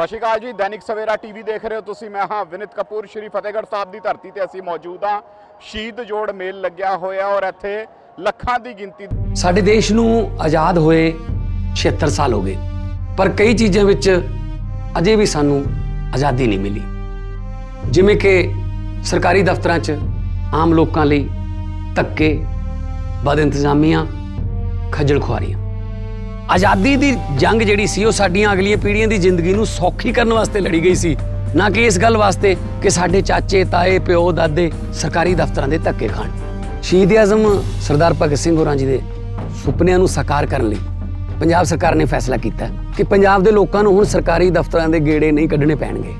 ਸਤਿ ਸ਼੍ਰੀ ਅਕਾਲ ਜੀ, ਦੈਨਿਕ ਸਵੇਰਾ ਟੀਵੀ ਦੇਖ ਰਹੇ ਹੋ ਤੁਸੀਂ। ਮੈਂ ਹਾਂ ਵਿਨਿਤ ਕਪੂਰ, ਸ਼੍ਰੀ ਫਤਿਹਗੜ੍ਹ ਸਾਹਿਬ ਦੀ ਧਰਤੀ ਤੇ ਅਸੀਂ ਮੌਜੂਦ ਹਾਂ। ਸ਼ਹੀਦ ਜੋੜ ਮੇਲ ਲੱਗਿਆ ਹੋਇਆ ਔਰ ਇੱਥੇ ਲੱਖਾਂ ਦੀ ਗਿਣਤੀ ਸਾਡੇ ਦੇਸ਼ ਨੂੰ ਆਜ਼ਾਦ ਹੋਏ 76 ਸਾਲ ਹੋ ਗਏ, ਪਰ ਕਈ ਚੀਜ਼ਾਂ ਵਿੱਚ ਅਜੇ ਵੀ ਸਾਨੂੰ ਆਜ਼ਾਦੀ ਨਹੀਂ ਮਿਲੀ। ਜਿਵੇਂ ਕਿ ਸਰਕਾਰੀ ਦਫ਼ਤਰਾਂ 'ਚ ਆਮ ਲੋਕਾਂ ਲਈ ਧੱਕੇ, ਬਦ ਇੰਤਜ਼ਾਮੀਆਂ, ਖੱਜਲ ਖੁਆਰੀਆਂ। ਆਜ਼ਾਦੀ ਦੀ ਜੰਗ ਜਿਹੜੀ ਸੀ ਉਹ ਸਾਡੀਆਂ ਅਗਲੀਆਂ ਪੀੜ੍ਹੀਆਂ ਦੀ ਜ਼ਿੰਦਗੀ ਨੂੰ ਸੌਖੀ ਕਰਨ ਵਾਸਤੇ ਲੜੀ ਗਈ ਸੀ। ਨਾ ਕਿ ਇਸ ਗੱਲ ਵਾਸਤੇ ਕਿ ਸਾਡੇ ਚਾਚੇ, ਤਾਏ, ਪਿਓ, ਦਾਦੇ ਸਰਕਾਰੀ ਦਫ਼ਤਰਾਂ ਦੇ ਧੱਕੇ ਖਾਣ। ਸ਼ਹੀਦ ਆਜ਼ਮ ਸਰਦਾਰ ਭਗਤ ਸਿੰਘ ਹੋਰਾਂ ਜੀ ਦੇ ਸੁਪਨਿਆਂ ਨੂੰ ਸਾਕਾਰ ਕਰਨ ਲਈ ਪੰਜਾਬ ਸਰਕਾਰ ਨੇ ਫੈਸਲਾ ਕੀਤਾ ਕਿ ਪੰਜਾਬ ਦੇ ਲੋਕਾਂ ਨੂੰ ਹੁਣ ਸਰਕਾਰੀ ਦਫ਼ਤਰਾਂ ਦੇ ਗੇੜੇ ਨਹੀਂ ਕੱਢਣੇ ਪੈਣਗੇ।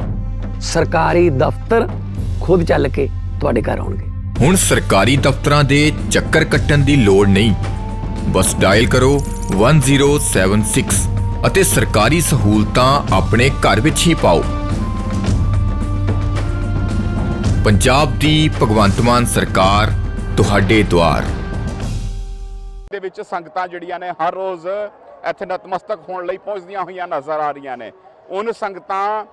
ਸਰਕਾਰੀ ਦਫ਼ਤਰ ਖੁਦ ਚੱਲ ਕੇ ਤੁਹਾਡੇ ਘਰ ਆਉਣਗੇ। ਹੁਣ ਸਰਕਾਰੀ ਦਫ਼ਤਰਾਂ ਦੇ ਚੱਕਰ ਕੱਟਣ ਦੀ ਲੋੜ ਨਹੀਂ। ਬਸ ਡਾਇਲ ਕਰੋ 1076 ਅਤੇ ਸਰਕਾਰੀ ਸਹੂਲਤਾਂ ਆਪਣੇ ਘਰ ਵਿੱਚ ਹੀ ਪਾਓ। ਪੰਜਾਬ ਦੀ ਭਗਵੰਤ ਮਾਨ ਸਰਕਾਰ, ਤੁਹਾਡੇ ਦੁਆਰ। ਦੇ ਵਿੱਚ ਸੰਗਤਾਂ ਜਿਹੜੀਆਂ ਨੇ, ਹਰ ਰੋਜ਼ ਇੱਥੇ ਨਤਮਸਤਕ ਹੋਣ ਲਈ ਪਹੁੰਚਦੀਆਂ ਹੋਈਆਂ ਨਜ਼ਰ ਆ ਰਹੀਆਂ ਨੇ। ਉਹਨਾਂ ਸੰਗਤਾਂ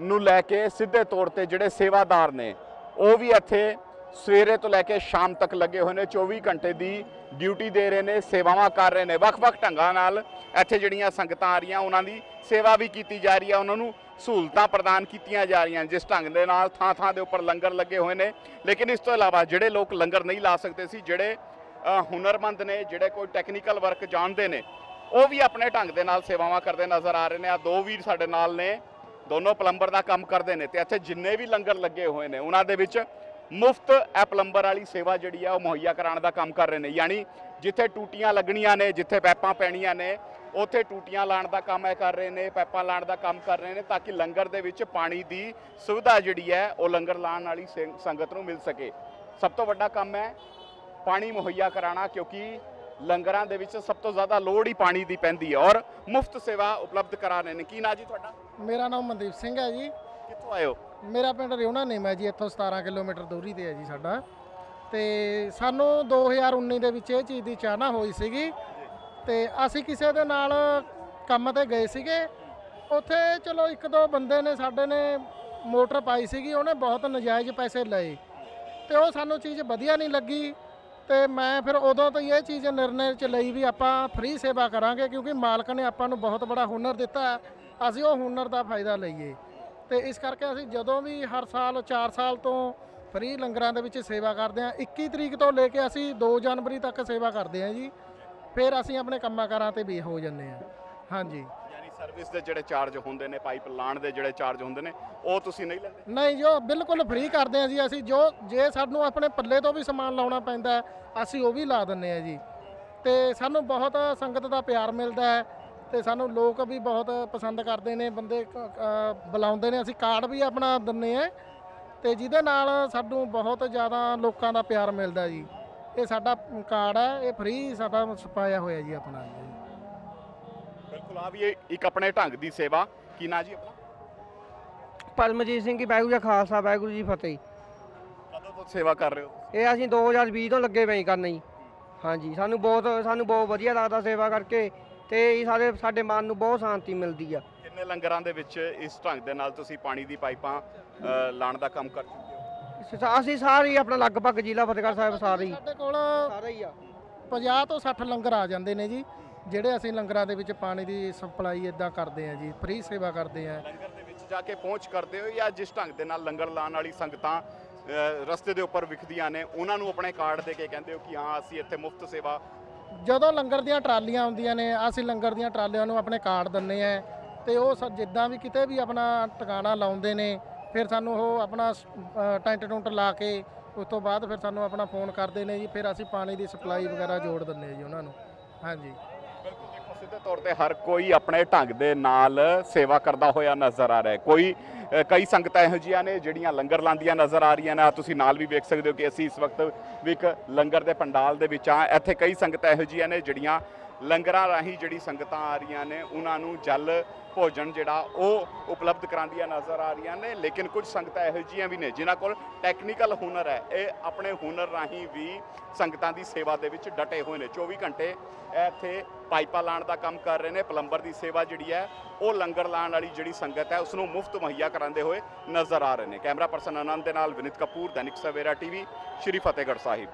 ਨੂੰ ਲੈ ਕੇ ਸਿੱਧੇ ਤੌਰ ਤੇ ਜਿਹੜੇ ਸੇਵਾਦਾਰ ਨੇ, ਉਹ ਵੀ ਇੱਥੇ ਸਵੇਰੇ ਤੋਂ ਲੈ ਕੇ ਸ਼ਾਮ ਤੱਕ ਲੱਗੇ ਹੋਏ ਨੇ 24 ਘੰਟੇ ਦੀ ਡਿਊਟੀ ਦੇ ਰਹੇ ਨੇ, ਸੇਵਾਵਾਂ ਕਰ ਰਹੇ ਨੇ, ਵੱਖ-ਵੱਖ ਢੰਗਾਂ ਨਾਲ ਇੱਥੇ ਜਿਹੜੀਆਂ ਸੰਗਤਾਂ ਆ ਰਹੀਆਂ, ਉਹਨਾਂ ਦੀ ਸੇਵਾ ਵੀ ਕੀਤੀ ਜਾ ਰਹੀ ਹੈ ਉਹਨਾਂ ਨੂੰ ਸਹੂਲਤਾਂ ਪ੍ਰਦਾਨ ਕੀਤੀਆਂ ਜਾ ਰਹੀਆਂ, ਜਿਸ ਢੰਗ ਦੇ ਨਾਲ ਥਾਂ-ਥਾਂ ਦੇ ਉੱਪਰ ਲੰਗਰ ਲੱਗੇ ਹੋਏ ਨੇ। ਲੇਕਿਨ ਇਸ ਤੋਂ ਇਲਾਵਾ ਜਿਹੜੇ ਲੋਕ ਲੰਗਰ ਨਹੀਂ ਲਾ ਸਕਦੇ ਸੀ, ਜਿਹੜੇ ਹੁਨਰਮੰਦ ਨੇ, ਜਿਹੜੇ ਕੋਈ ਟੈਕਨੀਕਲ ਵਰਕ ਜਾਣਦੇ ਨੇ, ਉਹ ਵੀ ਆਪਣੇ ਢੰਗ ਦੇ ਨਾਲ ਸੇਵਾਵਾਂ ਕਰਦੇ ਨਜ਼ਰ ਆ ਰਹੇ ਨੇ। ਆ ਦੋ ਵੀਰ ਸਾਡੇ ਨਾਲ ਨੇ, ਦੋਨੋਂ ਪਲੰਬਰ ਦਾ ਕੰਮ ਕਰਦੇ ਨੇ ਤੇ ਇੱਥੇ ਜਿੰਨੇ ਵੀ ਲੰਗਰ ਲੱਗੇ ਹੋਏ ਨੇ, ਉਹਨਾਂ ਦੇ ਵਿੱਚ ਮੁਫਤ ਇਹ ਪਲੰਬਰ ਵਾਲੀ ਸੇਵਾ ਜਿਹੜੀ ਆ, ਉਹ ਮੁਹੱਈਆ ਕਰਾਉਣ ਦਾ ਕੰਮ ਕਰ ਰਹੇ ਨੇ। ਯਾਨੀ ਜਿੱਥੇ ਟੂਟੀਆਂ ਲੱਗਣੀਆਂ ਨੇ, ਜਿੱਥੇ ਪੈਪਾਂ ਪੈਣੀਆਂ ਨੇ, ਉੱਥੇ ਟੂਟੀਆਂ ਲਾਉਣ ਦਾ ਕੰਮ ਇਹ ਕਰ ਰਹੇ ਨੇ, ਪੈਪਾਂ ਲਾਉਣ ਦਾ ਕੰਮ ਕਰ ਰਹੇ ਨੇ, ਤਾਂ ਕਿ ਲੰਗਰ ਦੇ ਵਿੱਚ ਪਾਣੀ ਦੀ ਸੁਵਿਧਾ ਜਿਹੜੀ ਹੈ, ਉਹ ਲੰਗਰ ਲਾਉਣ ਵਾਲੀ ਸੇ- ਸੰਗਤ ਨੂੰ ਮਿਲ ਸਕੇ। ਸਭ ਤੋਂ ਵੱਡਾ ਕੰਮ ਹੈ ਪਾਣੀ ਮੁਹੱਈਆ ਕਰਾਉਣਾ, ਕਿਉਂਕਿ ਲੰਗਰਾਂ ਦੇ ਵਿੱਚ ਸਭ ਤੋਂ ਜ਼ਿਆਦਾ ਲੋੜ ਹੀ ਪਾਣੀ ਦੀ ਪੈਂਦੀ ਹੈ। ਔਰ ਮੁਫਤ ਸੇਵਾ ਉਪਲਬਧ ਕਰਾ ਰਹੇ ਨੇ। ਕੀ ਨਾਂ ਜੀ ਤੁਹਾਡਾ? ਮੇਰਾ ਨਾਮ ਮਨਦੀਪ ਸਿੰਘ ਹੈ ਜੀ। ਕਿੱਥੋਂ ਆਏ ਹੋ? ਮੇਰਾ ਪਿੰਡ ਰਿਉਣਾ ਨੇਮ ਹੈ ਜੀ, ਇੱਥੋਂ 17 ਕਿਲੋਮੀਟਰ ਦੂਰੀ ਤੇ ਹੈ ਜੀ ਸਾਡਾ। ਤੇ ਸਾਨੂੰ 2019 ਦੇ ਵਿੱਚ ਇਹ ਚੀਜ਼ ਦੀ ਚਾਹਨਾ ਹੋਈ ਸੀਗੀ। ਤੇ ਅਸੀਂ ਕਿਸੇ ਦੇ ਨਾਲ ਕੰਮ ਤੇ ਗਏ ਸੀਗੇ। ਉੱਥੇ ਚਲੋ ਇੱਕ ਦੋ ਬੰਦੇ ਨੇ ਸਾਡੇ ਨੇ ਮੋਟਰ ਪਾਈ ਸੀਗੀ, ਉਹਨੇ ਬਹੁਤ ਨਜਾਇਜ਼ ਪੈਸੇ ਲਏ। ਤੇ ਉਹ ਸਾਨੂੰ ਚੀਜ਼ ਵਧੀਆ ਨਹੀਂ ਲੱਗੀ। ਤੇ ਮੈਂ ਫਿਰ ਉਦੋਂ ਤੋਂ ਹੀ ਇਹ ਚੀਜ਼ ਨਿਰਣੇ ਚ ਲਈ ਵੀ ਆਪਾਂ ਫ੍ਰੀ ਸੇਵਾ ਕਰਾਂਗੇ, ਕਿਉਂਕਿ ਮਾਲਕ ਨੇ ਆਪਾਂ ਨੂੰ ਬਹੁਤ ਬੜਾ ਹੁਨਰ ਦਿੱਤਾ। ਅਸੀਂ ਉਹ ਹੁਨਰ ਦਾ ਫਾਇਦਾ ਲਈਏ। ਤੇ ਇਸ ਕਰਕੇ ਅਸੀਂ ਜਦੋਂ ਵੀ ਹਰ ਸਾਲ 4 ਸਾਲ ਤੋਂ ਫ੍ਰੀ ਲੰਗਰਾਂ ਦੇ ਵਿੱਚ ਸੇਵਾ ਕਰਦੇ ਹਾਂ। 21 ਤਰੀਕ ਤੋਂ ਲੈ ਕੇ ਅਸੀਂ 2 ਜਨਵਰੀ ਤੱਕ ਸੇਵਾ ਕਰਦੇ ਹਾਂ ਜੀ। ਫਿਰ ਅਸੀਂ ਆਪਣੇ ਕੰਮਾਂ ਕਾਰਾਂ ਤੇ ਵੀ ਹੋ ਜੰਨੇ ਹਾਂ। ਹਾਂਜੀ। ਯਾਨੀ ਸਰਵਿਸ ਦੇ ਜਿਹੜੇ ਚਾਰਜ ਹੁੰਦੇ ਨੇ ਪਾਈਪ ਲਾਉਣ ਦੇ ਜਿਹੜੇ ਚਾਰਜ ਹੁੰਦੇ ਨੇ ਉਹ ਤੁਸੀਂ ਨਹੀਂ ਲੈਂਦੇ? ਨਹੀਂ ਜੋ ਬਿਲਕੁਲ ਫ੍ਰੀ ਕਰਦੇ ਹਾਂ ਜੀ ਅਸੀਂ। ਜੋ ਜੇ ਸਾਨੂੰ ਆਪਣੇ ਪੱਲੇ ਤੋਂ ਵੀ ਸਮਾਨ ਲਾਉਣਾ ਪੈਂਦਾ ਅਸੀਂ ਉਹ ਵੀ ਲਾ ਦਿੰਨੇ ਆ ਜੀ। ਤੇ ਸਾਨੂੰ ਬਹੁਤ ਸੰਗਤ ਦਾ ਪਿਆਰ ਮਿਲਦਾ ਹੈ। ਤੇ ਸਾਨੂੰ ਲੋਕ ਵੀ ਬਹੁਤ ਪਸੰਦ ਕਰਦੇ ਨੇ ਬੰਦੇ ਅ, ਬੁਲਾਉਂਦੇ ਨੇ। ਅਸੀਂ ਕਾਰਡ ਵੀ ਆਪਣਾ ਦਿੰਨੇ ਆ ਤੇ ਜਿਹਦੇ ਨਾਲ ਸਾਨੂੰ ਬਹੁਤ ਜ਼ਿਆਦਾ ਲੋਕਾਂ ਦਾ ਪਿਆਰ ਮਿਲਦਾ ਜੀ। ਇਹ ਸਾਡਾ ਕਾਰਡ ਹੈ ਇਹ ਫ੍ਰੀ ਸਾਡਾ ਛਪਾਇਆ ਹੋਇਆ ਜੀ ਆਪਣਾ। ਜੀ ਬਿਲਕੁਲ ਆ ਵੀ ਇਹ ਇੱਕ ਆਪਣੇ ਢੰਗ ਦੀ ਸੇਵਾ। ਕੀ ਨਾਂ ਜੀ ਆਪਣਾ? ਪਰਮਜੀਤ ਸਿੰਘ ਜੀ ਵਾਹਿਗੁਰੂ ਜੀ ਕਾ ਖਾਲਸਾ ਵਾਹਿਗੁਰੂ ਜੀ ਕੀ ਫਤਿਹ। ਕਦੋਂ ਤੋਂ ਸੇਵਾ ਕਰ ਰਹੇ ਹੋ? ਇਹ ਅਸੀਂ 2020 ਤੋਂ ਲੱਗੇ ਪਏ ਕਰਨ ਜੀ। ਹਾਂਜੀ ਸਾਨੂੰ ਬਹੁਤ ਸਾਨੂੰ ਬਹੁਤ ਵਧੀਆ ਲੱਗਦਾ ਸੇਵਾ ਕਰਕੇ। ਤੇ ਇਹ ਸਾਰੇ ਸਾਡੇ ਮਨ ਨੂੰ ਬਹੁਤ ਸ਼ਾਂਤੀ ਮਿਲਦੀ ਆ। ਕਿੰਨੇ ਲੰਗਰਾਂ ਦੇ ਵਿੱਚ ਇਸ ਢੰਗ ਦੇ ਨਾਲ ਤੁਸੀਂ ਪਾਣੀ ਦੀ ਪਾਈਪਾਂ ਅ, ਲਾਉਣ ਦਾ ਕੰਮ ਕਰ ਚੁੱਕੇ ਹੋ? ਸ- ਅਸੀਂ ਸਾਰੇ ਹੀ ਆਪਣਾ ਲਗਭਗ ਜ਼ਿਲ੍ਹਾ ਫਤਿਹਗੜ੍ਹ ਸਾਹਿਬ ਸਾਰੇ ਹੀ। ਸਾਡੇ ਕੋਲ ਸਾਰੇ ਹੀ ਆ। 50 ਤੋਂ 60 ਲੰਗਰ ਆ ਜਾਂਦੇ ਨੇ ਜੀ ਜਿਹੜੇ ਅਸੀਂ ਲੰਗਰਾਂ ਦੇ ਵਿੱਚ ਪਾਣੀ ਦੀ ਸਪਲਾਈ ਇਦਾਂ ਕਰਦੇ ਆ ਜੀ ਫ੍ਰੀ ਸੇਵਾ ਕਰਦੇ ਆ ਲੰਗਰ ਦੇ ਵਿੱਚ ਜਾ ਕੇ ਪਹੁੰਚ ਕਰਦੇ ਹੋ ਜਾਂ ਜਿਸ ਢੰਗ ਦੇ ਨਾਲ ਲੰਗਰ ਲਾਉਣ ਵਾਲੀ ਸੰਗਤਾਂ ਅ, ਰਸਤੇ ਦੇ ਉੱਪਰ ਵਿਖਦੀਆਂ ਨੇ ਉਹਨਾਂ ਨੂੰ ਆਪਣੇ ਕਾਰਡ ਦੇ ਕੇ ਕਹਿੰਦੇ ਹੋ ਕਿ ਹਾਂ ਅਸੀਂ ਇੱਥੇ ਮੁਫਤ ਸੇਵਾ ਜਦੋਂ ਲੰਗਰ ਦੀਆਂ ਟਰਾਲੀਆਂ ਆਉਂਦੀਆਂ ਨੇ ਅਸੀਂ ਲੰਗਰ ਦੀਆਂ ਟਰਾਲੀਆਂ ਨੂੰ ਆਪਣੇ ਕਾਰਡ ਦਿੰਨੇ ਆ ਤੇ ਉਹ ਸ- ਜਿੱਦਾਂ ਵੀ ਕਿਤੇ ਵੀ ਆਪਣਾ ਟਿਕਾਣਾ ਲਾਉਂਦੇ ਨੇ ਫਿਰ ਸਾਨੂੰ ਉਹ ਆਪਣਾ ਸ- ਅ, ਟੈਂਟ ਟੁੰਟ ਲਾ ਕੇ ਉਸ ਤੋਂ ਬਾਅਦ ਫਿਰ ਸਾਨੂੰ ਆਪਣਾ ਫੋਨ ਕਰਦੇ ਨੇ ਜੀ ਫਿਰ ਅਸੀਂ ਪਾਣੀ ਦੀ ਸਪਲਾਈ ਵਗੈਰਾ ਜੋੜ ਦਿੰਨੇ ਆ ਜੀ ਉਹਨਾਂ ਨੂੰ। ਹਾਂਜੀ। ਬਿਲਕੁਲ ਦੇਖੋ ਸਿੱਧੇ ਤੌਰ ਤੇ ਹਰ ਕੋਈ ਆਪਣੇ ਢੰਗ ਦੇ ਨਾਲ ਸੇਵਾ ਕਰਦਾ ਹੋਇਆ ਨਜ਼ਰ ਆ ਰਿਹਾ ਹੈ। ਕੋਈ ਕਈ ਸੰਗਤਾਂ ਇਹੋ ਜਿਹੀਆਂ ਨੇ ਜਿਹੜੀਆਂ ਲੰਗਰ ਲਾਉਂਦੀਆਂ ਨਜ਼ਰ ਆ ਰਹੀਆਂ ਨੇ। ਤੁਸੀਂ ਨਾਲ ਵੀ ਵੇਖ ਸਕਦੇ ਹੋ ਕਿ ਅਸੀਂ ਇਸ ਵਕਤ ਵੀ ਇੱਕ ਲੰਗਰ ਦੇ ਪੰਡਾਲ ਦੇ ਵਿੱਚ ਆ ਇੱਥੇ ਕਈ ਸੰਗਤਾਂ ਇਹੋ ਜਿਹੀਆਂ ਨੇ ਜਿਹੜੀਆਂ ਲੰਗਰਾਂ ਰਾਹੀਂ ਜਿਹੜੀ ਸੰਗਤਾਂ ਆ ਰਹੀਆਂ ਨੇ, ਉਹਨਾਂ ਨੂੰ ਜਲ ਭੋਜਨ ਜਿਹੜਾ ਉਹ ਉਪਲਬਧ ਕਰਾਉਂਦੀਆਂ ਨਜ਼ਰ ਆ ਰਹੀਆਂ ਨੇ। ਲੇਕਿਨ ਕੁਝ ਸੰਗਤਾਂ ਇਹੋ ਜਿਹੀਆਂ ਵੀ ਨੇ, ਜਿਨ੍ਹਾਂ ਕੋਲ ਟੈਕਨੀਕਲ ਹੁਨਰ ਹੈ। ਇਹ ਆਪਣੇ ਹੁਨਰ ਰਾਹੀਂ ਵੀ ਸੰਗਤਾਂ ਦੀ ਸੇਵਾ ਦੇ ਵਿੱਚ ਡਟੇ ਹੋਏ ਨੇ। 24 ਘੰਟੇ ਇੱਥੇ ਪਾਈਪਾਂ ਲਾਉਣ ਦਾ ਕੰਮ ਕਰ ਰਹੇ ਨੇ। ਪਲੰਬਰ ਦੀ ਸੇਵਾ ਜਿਹੜੀ ਹੈ, ਉਹ ਲੰਗਰ ਲਾਉਣ ਵਾਲੀ ਜਿਹੜੀ ਸੰਗਤ ਹੈ ਉਸ ਨੂੰ ਮੁਫਤ ਮੁਹੱਈਆ ਕਰਾਉਂਦੇ ਹੋਏ ਨਜ਼ਰ ਆ ਰਹੇ ਨੇ। ਕੈਮਰਾ ਪਰਸਨ ਆਨੰਦ ਦੇ ਨਾਲ ਵਿਨਿਤ ਕਪੂਰ, ਦੈਨਿਕ ਸਵੇਰਾ ਟੀਵੀ, ਸ਼੍ਰੀ ਫਤਿਹਗੜ੍ਹ ਸਾਹਿਬ।